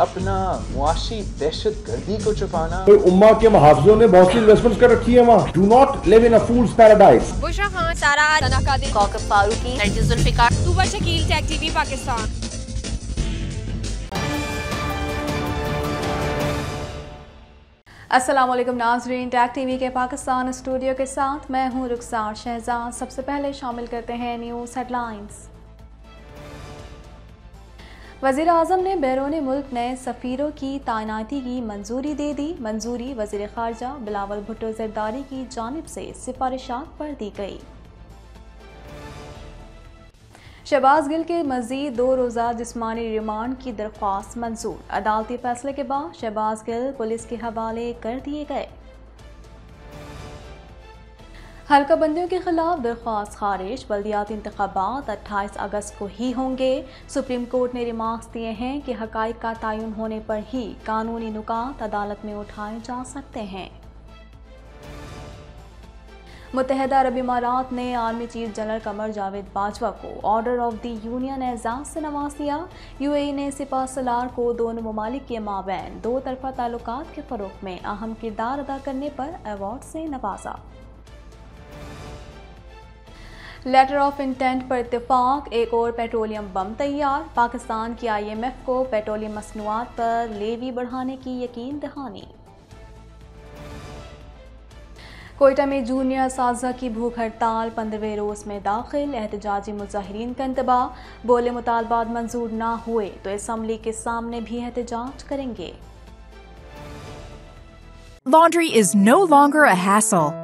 अपना मुआशी दहशत गर्दी को छुपाना। कोई उम्मा के मुहावजों ने बहुत सी इन्वेस्टमेंट कर रखी है वहाँ। Do not live in a fool's paradise Bushra Khan Sara Farooqui. Shakeel TV Pakistan. अस्सलाम वालेकुम नाजरीन टैग टीवी के पाकिस्तान स्टूडियो के साथ मैं हूँ रुखसार शहजाद। सबसे पहले शामिल करते हैं न्यूज़ हेडलाइंस वज़ीर अजम ने बैरून मुल्क नए सफ़ीरों की तैनाती की मंजूरी दे दी। मंजूरी वज़ीर खारजा बिलावल भुट्टो जरदारी की जानब से सिफारिशात पर दी गई। शहबाज गिल के मजीद दो रोज़ा जिसमानी रिमांड की दरख्वास्त मंजूर। अदालती फैसले के बाद शहबाज गिल पुलिस के हवाले कर दिए गए। हल्का बंदियों के खिलाफ दरख्वास्त खारिज। बल्दियाती इंतबात अट्ठाईस अगस्त को ही होंगे। सुप्रीम कोर्ट ने रिमार्क्स दिए हैं कि हकाइक का तयन होने पर ही कानूनी नुकात अदालत में उठाए जा सकते हैं। मुतहदा अरब इमारात ने army chief general Qamar Javed Bajwa को ऑर्डर ऑफ़ द यूनियन एजाज से नवाज़ दिया। यूएई ने सिपा सलार को दोनों ममालिक के माबैन, दो तरफा ताल्लुक के फ़रोग में अहम किरदार अदा करने पर अवार्ड से नवाजा। लेटर ऑफ़ इंटेंट पर इतफाक एक और पेट्रोलियम बम तैयार। पाकिस्तान की आईएमएफ को पेट्रोलियम मसनूआत पर लेवी बढ़ाने की यकीन दहानी। कोयटा में जूनियर साजा की भूख हड़ताल, पंद्रहवें रोज में दाखिल, एहतजाजी मुजाहरीन का इंतबा। बोले मुतालबात मंजूर ना हुए तो असम्बली के सामने भी एहतजाज करेंगे। Laundry is no longer a hassle.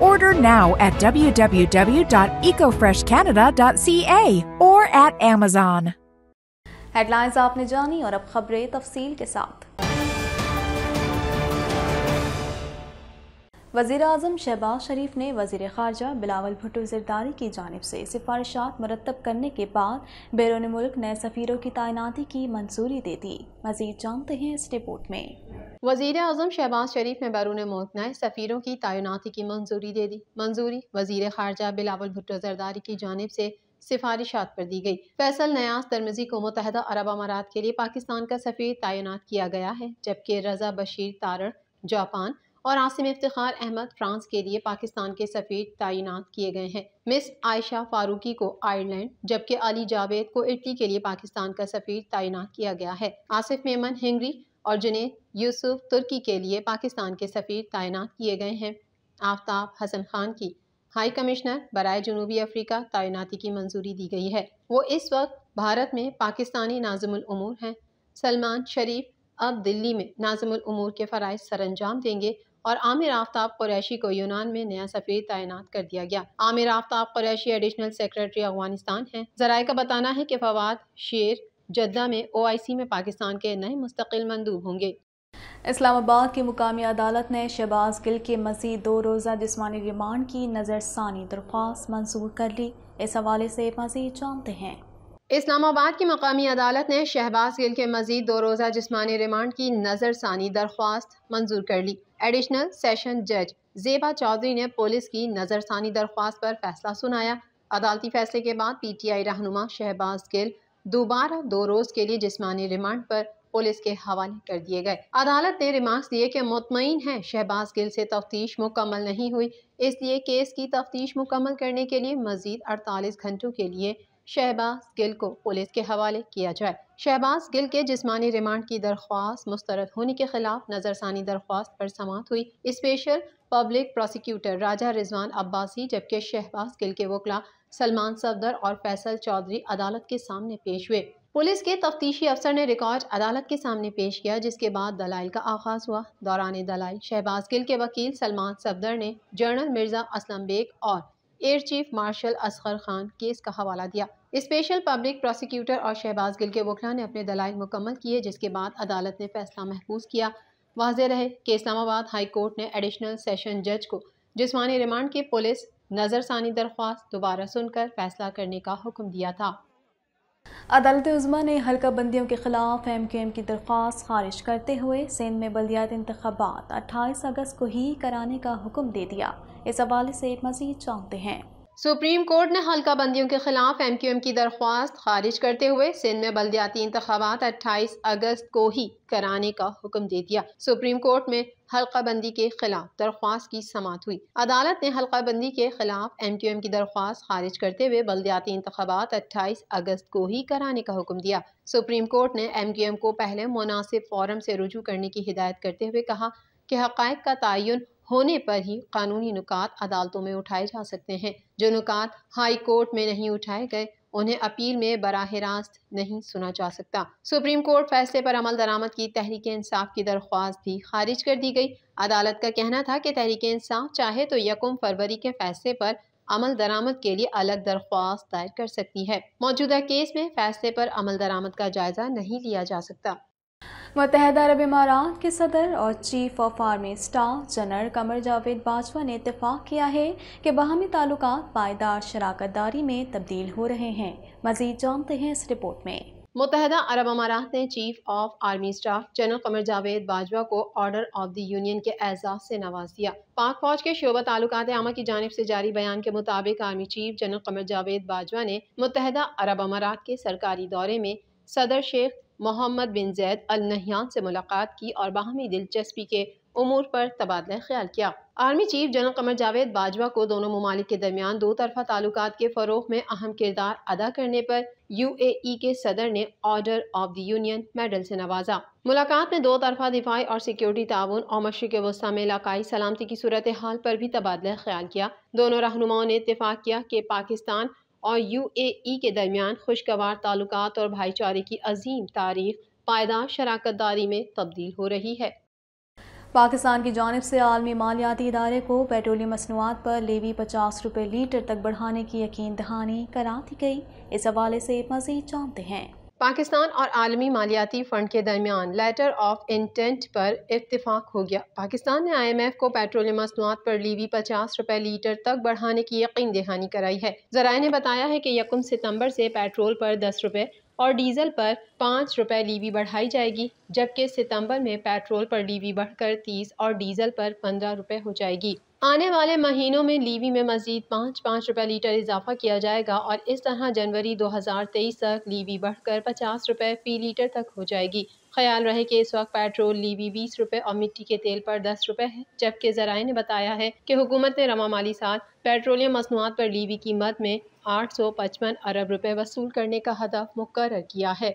Order now at www.ecofreshcanada.ca or at Amazon. Headlines आपने जानी और अब खबरें तफसील के साथ। वज़ीर अजम शहबाज शरीफ ने वज़ीर खारजा बिलावल भुट्टो जरदारी की जानब से सिफारिशात मरतब करने के बाद बैरून मुल्क नए सफ़ीरों की तैनाती की मंजूरी दे दी। मजीद जानते हैं इस रिपोर्ट में। वज़ीर अजम शहबाज शरीफ ने बैरून मुल्क नए सफ़ीरों की तैनाती की मंजूरी दे दी। मंजूरी वज़ीर खारजा बिलावल भुट्टो जरदारी की जानब से सिफारिशात पर दी गई। फैसल नयाज तरमजी को मुतहदा अरब अमारात के लिए पाकिस्तान का सफ़ीर तैनात किया गया है, जबकि रजा बशीर तारड़, जापान और आसिम इफ्तार अहमद फ्रांस के लिए पाकिस्तान के सफ़ीर तैनात किए गए हैं। मिस आयशा फारूकी को आयरलैंड, जबकि अली जावेद को इटली के लिए पाकिस्तान का सफ़ीर तैनात किया गया है। आसिफ मेमन, हिंगरी और जिन्हें यूसुफ तुर्की के लिए पाकिस्तान के सफ़ीर तैनात किए गए हैं। आफ्ताब हसन खान की हाई कमिश्नर बरए जनूबी अफ्रीका तैनाती की मंजूरी दी गई है। वो इस वक्त भारत में पाकिस्तानी नाजमुल उमूर हैं। सलमान शरीफ अब दिल्ली में नाजमुल के फ़राइज सर अंजाम देंगे और आमिर आफ्ताब कुरैशी को यूनान में नया सफ़ीर तैनात कर दिया गया। आमिर आफ्ताब कुरैशी एडिशनल सेक्रेटरी अफ़गानिस्तान हैं। जराये का बताना है कि फवाद शेर जद्दा में ओ आई सी में पाकिस्तान के नए मुस्तकिल मंदूब होंगे। इस्लामाबाद की मुकामी अदालत ने शहबाज गिल के मजीद दो रोज़ा जिसमानी रिमांड की नज़रसानी दरख्वास्त मंजूर कर ली। इस हवाले से मजीद जानते हैं। इस्लामाबाद की मकामी अदालत ने शहबाज गिल के मजीद दो रोज़ा जिसमानी रिमांड की नज़रसानी दरख्वास्त मंजूर कर ली। एडिशनल सेशन जज जेबा चौधरी ने पुलिस की नज़रसानी दरख्वास्त पर फैसला सुनाया। अदालती फैसले के बाद पी टी आई रहनुमा शहबाज गिल दोबारा दो रोज़ के लिए जिसमानी रिमांड पर पुलिस के हवाले कर दिए गए। अदालत ने रिमार्क्स दिए कि मुतमिन है। शहबाज गिल से तफ्तीश मुकम्मल नहीं हुई। इसलिए केस की तफ्तीश मुकम्मल करने के लिए मजीद अड़तालीस घंटों के लिए शहबाज गिल को पुलिस के हवाले किया जाए। शहबाज गिल के जिस्मानी रिमांड की दरख्वास्त मुस्तरद होने के खिलाफ नजरसानी दरख्वास्त पर समात हुई। Special public prosecutor Raja Rizwan Abbasi, जबकि शहबाज गिल के वकला सलमान सफदर और फैसल चौधरी अदालत के सामने पेश हुए। पुलिस के तफ्तीशी अफसर ने रिकॉर्ड अदालत के सामने पेश किया, जिसके बाद दलाइल का आगाज़ हुआ। दौरान दलाइल शहबाज गिल के वकील सलमान सफदर ने जनरल मिर्ज़ा असलम बेग और air chief marshal Asghar Khan case का हवाला दिया। स्पेशल पब्लिक प्रोसिक्यूटर और शहबाज गिल के वकला ने अपने दलाइल मुकम्मल किए, जिसके बाद अदालत ने फैसला महफूज किया। वाज रहे कि इस्लामाबाद हाई कोर्ट ने एडिशनल सेशन जज को जिसमानी रिमांड की पुलिस नज़रसानी दरख्वास्त दोबारा सुनकर फैसला करने का हुक्म दिया था। अदालत उज़मा ने हल्का बंदियों के खिलाफ एम क्यू एम की दरख्वास्त खारिज करते हुए सिंध में बलदियात इंतबात अट्ठाईस अगस्त को ही कराने का हुक्म दे दिया। इस हवाले से मजीद जानते हैं। सुप्रीम कोर्ट ने हल्का बंदियों के खिलाफ एम क्यू एम की दरख्वास्त खारिज करते हुए सिंध में बल्दियाती इंतबात अट्ठाईस अगस्त को ही कराने का हुक्म दे दिया। सुप्रीम कोर्ट में हल्का बंदी के खिलाफ दरख्वास्त की समात हुई। अदालत ने हल्का बंदी के खिलाफ एम क्यू एम की दरख्वास्त खारिज करते हुए बल्दियाती इंतबात अट्ठाईस अगस्त को ही कराने का हुक्म दिया। सुप्रीम कोर्ट ने एम क्यू एम को पहले मुनासिब फॉरम से रुजू करने की हिदायत करते हुए कहा कि हक़ का तयन होने पर ही कानूनी नुकात अदालतों में उठाए जा सकते हैं। जो नुकात हाई कोर्ट में नहीं उठाए गए, उन्हें अपील में बराह रास्त नहीं सुना जा सकता। सुप्रीम कोर्ट फैसले पर अमल दरामद की तहरीक इंसाफ की दरख्वास्त भी खारिज कर दी गई। अदालत का कहना था कि तहरीक इंसाफ चाहे तो यकम फरवरी के फैसले पर अमल दरामद के लिए अलग दरख्वास्त दायर कर सकती है। मौजूदा केस में फैसले पर अमल दरामद का जायजा नहीं लिया जा सकता। मुतहदा अरब इमारात के सदर और chief of army staff general Qamar Javed Bajwa ने इतफाक़ किया है कि बाहमी ताल्लुक पायदार शराकत दारी में तब्दील हो रहे हैं। मजीद जानते हैं इस रिपोर्ट में। मुतहदा अरब अमारात ने chief of army staff general Qamar Javed Bajwa को ऑर्डर ऑफ़ द यूनियन के एजाज से नवाज़ दिया। पाक फौज के शोबा ताल्लुक आमा की जानब से जारी बयान के मुताबिक army chief general Qamar Javed Bajwa ने मुतहदा अरब अमारात के सरकारी दौरे में सदर शेख मोहम्मद बिन जैद अल नहियान से मुलाकात की और बाहमी दिलचस्पी के उमूर पर तबादला ख्याल किया। Army chief general Qamar Javed Bajwa को दोनों ममालिक के दरमियान दो तरफा ताल्लुक के फ़रोग में अहम किरदार अदा करने पर यू ए के सदर ने order of the union medal से नवाजा। मुलाकात में दो तरफा दिफाई और सिक्योरिटी ताउन और मशरक वस्ती में इलाकाई सलामती की सूरत हाल पर भी तबादला ख्याल किया। दोनों रहनुमाओं ने इतफाक़ किया कि पाकिस्तान और यू ए ई के दरमियान खुशगवार ताल्लुक और भाईचारे की अजीम तारीख पायदार शराकत दारी में तब्दील हो रही है। पाकिस्तान की जानब से आलमी मालियाती इदारे को पेट्रोलियम मसनूआत पर लेवी पचास रुपये लीटर तक बढ़ाने की यकीन दहानी करा दी गई। इस हवाले से मजीद जानते हैं। पाकिस्तान और आलमी मालियाती फ़ंड के दरमियान लेटर ऑफ़ इंटेंट पर इतफाक़ हो गया। पाकिस्तान ने आई एम एफ़ को पेट्रोलियम मसनूआत पर लीवी पचास रुपये लीटर तक बढ़ाने की यकीन दहानी कराई है। जराए ने बताया है कि यकम सितंबर से पेट्रोल पर दस रुपये और डीजल पर पाँच रुपये लीवी बढ़ाई जाएगी, जबकि सितंबर में पेट्रोल पर लीवी बढ़कर तीस और डीजल पर पंद्रह रुपये हो जाएगी। आने वाले महीनों में लीवी में मजीद पाँच पाँच रुपये लीटर इजाफा किया जाएगा और इस तरह जनवरी 2023 तक लीवी बढ़कर पचास रुपये फ़ी लीटर तक हो जाएगी। ख्याल रहे कि इस वक्त पेट्रोल लीवी बीस रुपये और मिट्टी के तेल पर दस रुपये है, जबकि जराए ने बताया है कि हुकूमत ने रमा माली साल पेट्रोलियम मसनूआत पर लीवी कीमत में आठ सौ पचपन अरब रुपये वसूल करने का हदफ मुकर किया है।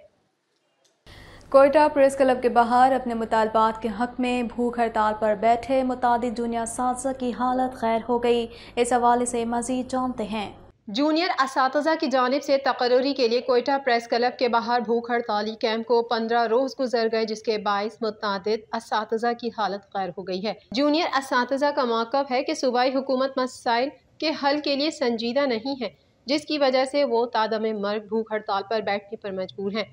कोयटा प्रेस क्लब के बाहर अपने मुतालबात के हक में भूख हड़ताल पर बैठे मुताद जूनियर साजा की हालत खैर हो गई। इस हवाले से मजीद जानते हैं। जूनियर इस की जानब से तकर्री के लिए कोयटा प्रेस क्लब के बाहर भूख हड़ताली कैंप को पंद्रह रोज गुजर गए, जिसके बाईस मुतद इस की हालत खैर हो गई है। जूनियर इस का मौकफ है कि सूबाई हुकूमत मसाइल के हल के लिए संजीदा नहीं है, जिसकी वजह से वो तादम मर्ग भूख हड़ताल पर बैठने पर मजबूर हैं।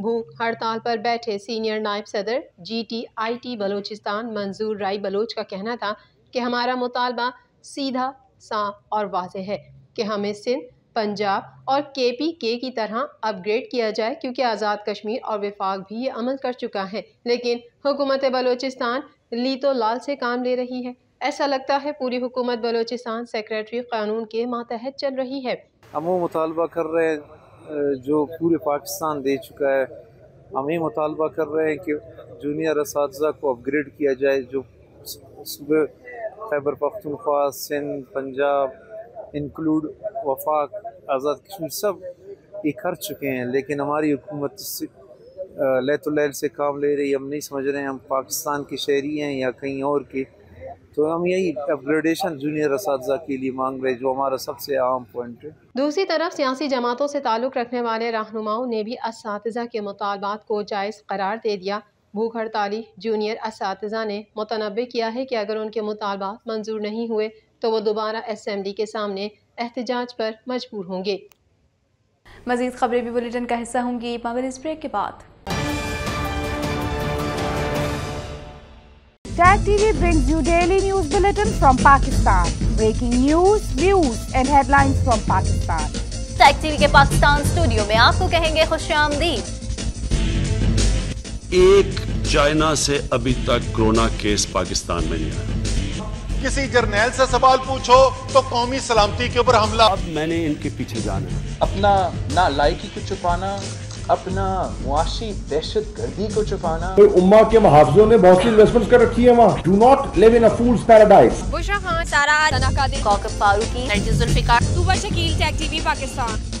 भूख हड़ताल पर बैठे सीनियर नायब सदर G T I T Balochistan Manzoor Rai Baloch का कहना था कि हमारा मुतालबा सीधा साफ़ और वाज है कि हमें सिंध, पंजाब और के पी के की तरह अपग्रेड किया जाए क्योंकि आज़ाद कश्मीर और विफाक भी ये अमल कर चुका है। लेकिन हुकूमत बलोचिस्तान ली तो लाल से काम ले रही है। ऐसा लगता है पूरी हुकूमत बलोचिस्तान सेक्रेटरी कानून के मातहत चल रही है। हम वो मुतालबा कर रहे हैं। जो पूरे पाकिस्तान दे चुका है। हम ये मुतालबा कर रहे हैं कि जूनियर इस को अपग्रेड किया जाए, जो सुबह खैबर, पख्तनख्वा, सिंध, पंजाब इंक्लूड वफाक, आज़ाद कश्मीर सब ये कर चुके हैं। लेकिन हमारी हुकूमत से लैतुलैल से काम ले रही हम नहीं समझ रहे हैं, हम पाकिस्तान के शहरी हैं या कहीं और के। तो हम यही अपग्रेडेशन जूनियर इस के लिए मांग रहे जो हमारा सबसे अहम पॉइंट है। दूसरी तरफ़ सियासी जमातों से ताल्लुक़ रखने वाले रहनुमाओं ने भी इस के मुतालबात को जायज़ करार दे दिया। भूख हड़ताली जूनियर इस ने मुतनबे किया है कि अगर उनके मुतालबात मंजूर नहीं हुए तो वो दोबारा असम्बली के सामने एहतजाज पर मजबूर होंगे। मजीद खबरें भी बुलेटिन का हिस्सा होंगी मगर इस ब्रेक के बाद। Tag TV brings you daily news bulletin from Pakistan. Breaking news, views and headlines from Pakistan. Tag TV के पाकिस्तान स्टूडियो में आपको कहेंगे खुश एक चाइना से अभी तक कोरोना केस पाकिस्तान में नहीं आया किसी जर्नैल से सवाल पूछो तो कौमी सलामती के ऊपर हमला अब मैंने इनके पीछे जाना अपना ना लायकी को छुपाना अपना मुआशी दहशत गर्दी को छुपाना। तो उम्मा के मुहावजों ने बहुत सी इन्वेस्टमेंट कर रखी है वहाँ। Do not live in a fool's paradise Bushra Khan Sara Farooqui Zulfiqar Shakeel Pakistan.